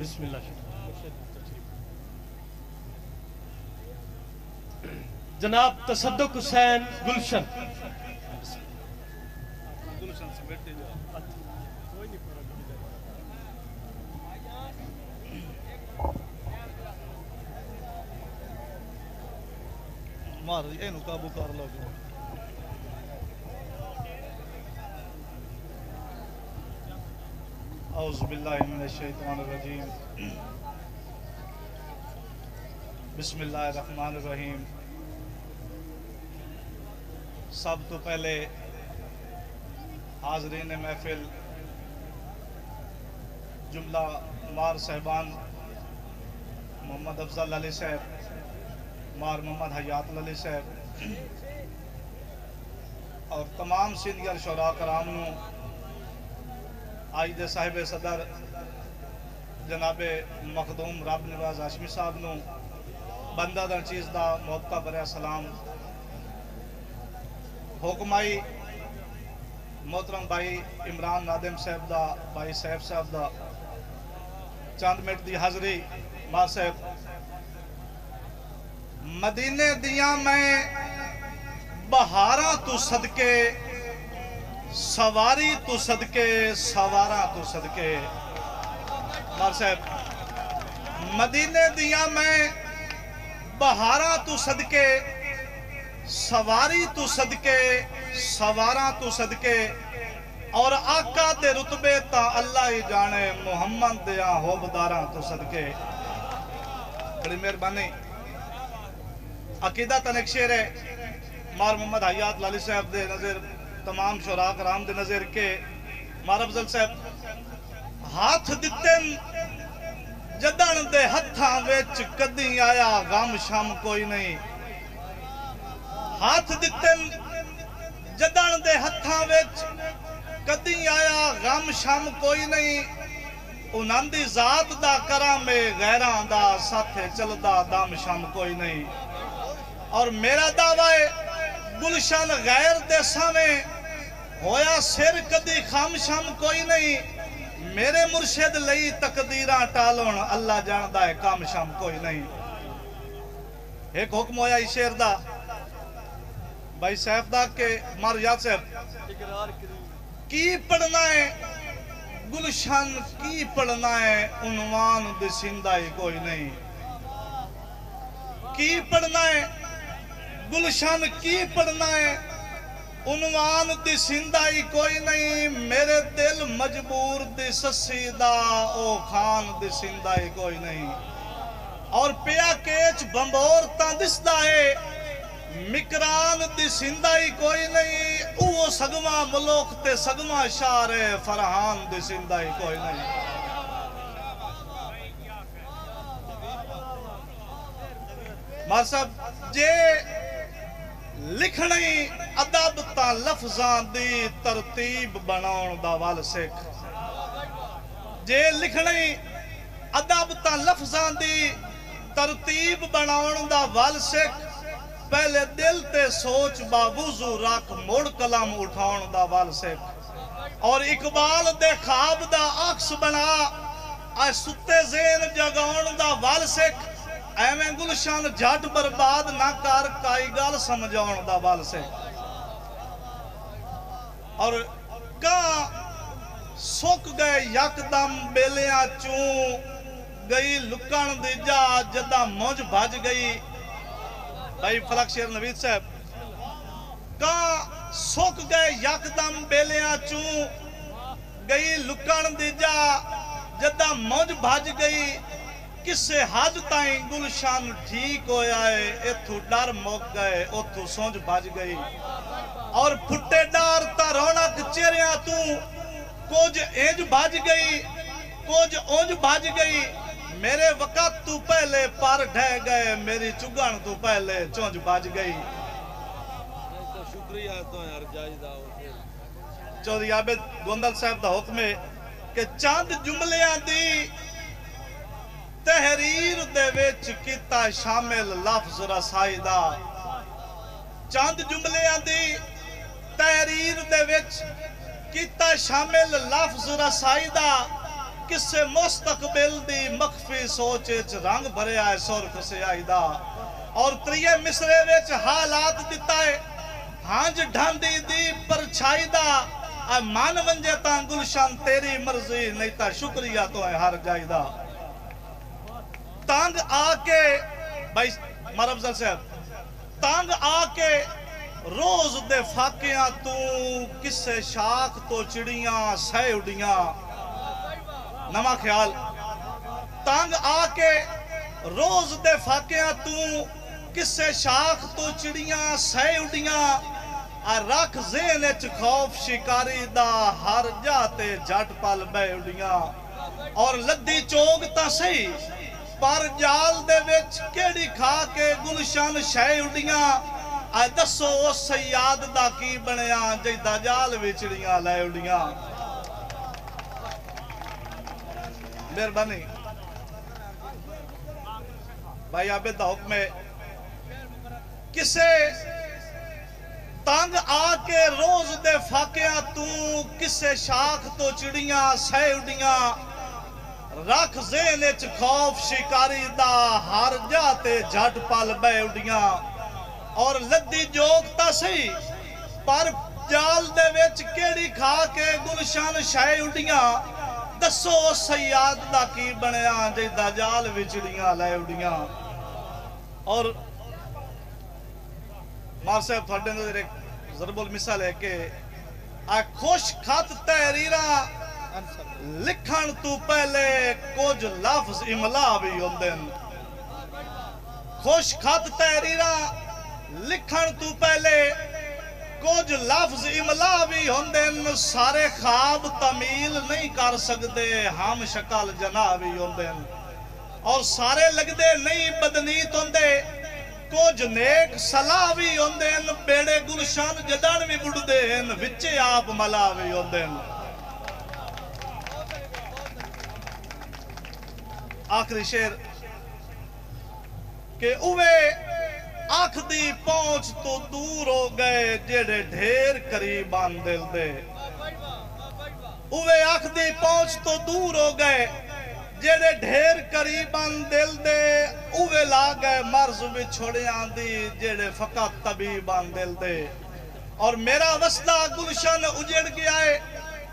بسم اللہ. جناب تصدق حسین گلشن. مار اینو قابو کر لو. اعوذ باللہ من الشیطان الرجیم۔ بسم اللہ الرحمن الرحیم۔ سب تو پہلے حاضرین محفل جملہ مار صاحبان محمد افضل علی صاحب، مار محمد حیات علی صاحب، اور تمام سینئر شعراء کرام نو آج دے صاحب صدر جناب مخدوم رب نواز ہاشمی صاحب نو بندہ دا چیز دا محبتہ برے سلام حکمائی محترم بھائی عمران نادم صاحب دا بھائی صاحب صاحب دا چاند منٹ دی حاضری مار صاحب مدینے دیاں میں بہاراں تو صدقے سواری تو صدقے سواراں تو صدقے۔ مار صاحب، مدینے دیاں میں بہاراں تو صدقے، سواری تو صدقے سواراں تو صدقے۔ اور آقا دے رتبے تا اللہ ہی جانے، محمد دیاں ہوبداراں تو صدقے۔ بڑی مہربانی۔ عقیدہ تن شیر ہے۔ مار محمد حیات لالی صاحب دے نظر تمام شعراء کرام دے نظر کے مار افضل صاحب ہاتھ دتن جدن دے ہتھاں وچ کدی آیا غم شام کوئی نہیں ہاتھ دتن جدن دے ہتھاں وچ کدی آیا غم شام کوئی نہیں انہاں دی ذات دا کرامے غیران دا ساتھے چلدا دام شام کوئی نہیں اور میرا دعوی گلشن غیر دے سامنے ہویا سر کدی خام شام کوئی نہیں۔ میرے مرشد لئی تقدیراں ٹالون، اللہ جاندہ ہے کام شام کوئی نہیں۔ ایک حکم ہویا اس شیر دا، بھائی صاحب دا کہ مار یاد صاحب، کی پڑھنا ہے؟ گلشن کی پڑھنا ہے؟ عنوان دسندہ ہی کوئی نہیں۔ کی پڑھنا ہے؟ گلشن کی پڑھنا ہے؟ عنوان دی سندائی کوئی نہیں میرے دل مجبور دی سسی دا او خان دی سندائی کوئی نہیں اور پیا کیچ بمبور تا دستا ہے مکران دی سندائی کوئی نہیں او سگما ملوک تے سگما شار فرحان دی سندائی کوئی نہیں مار صاحب جے لکھنی ادب تا لفظان دی ترتیب بناؤن دا وال سکھ۔ جے لکھنی ادب تا لفظان دی ترتیب بناؤن دا وال سکھ، پہلے دل تے سوچ باوضو رکھ موڑ کلام اٹھاؤن دا وال سکھ۔ اور اقبال دے خواب دا عکس بنا آئے ستے زین جگاؤن دا وال سکھ۔ ایویں گلشان جھٹ برباد نہ کر، کائی گال سمجھاؤن دا بال سے اور کہاں سوک گئے یک دم بیلیاں چون گئی لکن دی جا جدہ موج بھاج گئی۔ بھائی فلک شیر نوید صاحب کہاں سوک گئے یک دم بیلیاں چون گئی لکن دی جا جدہ موج بھاج گئی۔ کسے حد تائیں گلشان ٹھیک ہویا ہے ایتھو ڈر موک گئے اتھو سونج بھاج گئی۔ اور پھٹے ڈار تا رونک چیریاں تو کچھ اینج بھاج گئی کچھ اونج بھاج گئی میرے وقت تو پہلے پار ڈھے گئے میری چگان تو پہلے چونج بھاج گئی شکریہ تو یار جائزہ چودھری عابد گوندل صاحب دا حکم ہے کہ چاند جملیاں دی تحریر دے وچ کیتا شامل لفظ رسائی دا چاند جملیاں ਤਹਿਰੀਰ ਦੇ ਵਿੱਚ ਕੀਤਾ ਸ਼ਾਮਿਲ ਲਫ਼ਜ਼ ਰਸਾਈ ਦਾ ਕਿਸੇ ਮੁਸਤਕਬਲ ਦੀ ਮਖਫੀ ਸੋਚ ਵਿੱਚ ਰੰਗ ਭਰਿਆ ਹੈ, ਸੁਰਖ ਸਿਆਹੀ ਦਾ। ਔਰ ਤਰੀਏ ਮਿਸਰੇ ਵਿੱਚ ਹਾਲਾਤ ਦਿੱਤਾ ਹੈ, ਹਾਂਜ ਢਾਂਦੀ ਦੀ ਪਰਛਾਈ ਦਾ। ਆ ਮਨ ਵੰਜੇ ਤਾਂ ਗੁਲਸ਼ਨ, ਤੇਰੀ ਮਰਜ਼ੀ, ਨਹੀਂ ਤਾਂ ਸ਼ੁਕਰੀਆ ਤੋਂ ਹਰ ਜਾਈ ਦਾ। ਤੰਗ ਆ ਕੇ ਭਾਈ ਮਰਬਜ਼ਲ ਸਾਹਿਬ, ਤੰਗ ਆ ਕੇ روز دے فاقیاں تو، کسے شاک تو چڑیاں، سہ اڑیاں نمہ خیال۔ تنگ آکے روز دے فاقیاں تو، کسے شاخ تو چڑیاں، سہ اڑیاں رکھ زین خوف شکاری دا، ہر جاتے جھٹ پل بہ اڑیاں اور لدی چوگ تا سہی پر جال دے وچ کیڑی کھا کے گلشان شہے اڑیاں ਸ਼ੈ ਉਡੀਆਂ ਆ ਦੱਸੋ ਉਸ ਸਯਾਦ ਦਾ ਕੀ ਬਣਿਆ? ਜਿੱਦਾਂ ਜਾਲ ਵਿਚੜੀਆਂ ਲੈ ਉਡੀਆਂ ਮਿਹਰਬਾਨੀ। ਭਾਈ ਆਬੇ ਦਾ ਹੁਕਮ ਹੈ, ਕਿਸੇ ਤੰਗ ਆ ਕੇ ਰੋਜ਼ ਦੇ ਫਾਕਿਆਂ ਤੂੰ ਕਿਸੇ ਸ਼ਾਖ ਤੋਂ ਚਿੜੀਆਂ ਸਹਿ ਉਡੀਆਂ, ਰੱਖ ਜ਼ੇਨ ਵਿੱਚ ਖੌਫ ਸ਼ਿਕਾਰੀ ਦਾ ਹਰ ਜਾ ਤੇ ਜੱਟ ਪਲ ਬਹਿ ਉਡੀਆਂ। اور لدی جوکتا سی پر جال دے ویچ کیڑی کھا کے گلشان شائع اڑیاں دسو سیاد دا کی بنیاں دا جال وچڑیاں لے اڑیاں اور مار صاحب تھوڑنے در ایک ضرب المثال ہے کہ خوش خات تحریرہ لکھن تو پہلے کوج لفظ املا بھی ہوندن خوش خات تحریرہ لکھن تو پہلے کچھ لفظ املا بھی ہوں سارے خواب تمیل نہیں کر سکتے ہم شکل جنا بھی ہوں اور سارے لگتے نہیں بدنیت ہوں کچھ نیک سلا بھی ہوں بیڑے گلشان جدن بھی بڑھتے ہیں وچے آپ ملا بھی ہوں آخری شیر کہ اوے آنکھ دی پہنچ تو دور ہو گئے جیڑے ڈھیر قریب آن دل دے اوے آنکھ دی پہنچ تو دور ہو گئے جیڑے ڈھیر قریب آن دل دے اوے لا مرض بھی چھوڑے آن دی جیڑے فقط طبیب آن دل دے اور میرا وصلہ گلشن اجڑ گیا ہے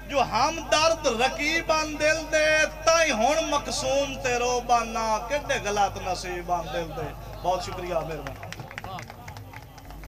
جو ہم درد رقیب آن دل دے تائیں ہون مقصوم تیرو بانا کڈے غلط نصیب آن دل دے بہت شکریہ میرے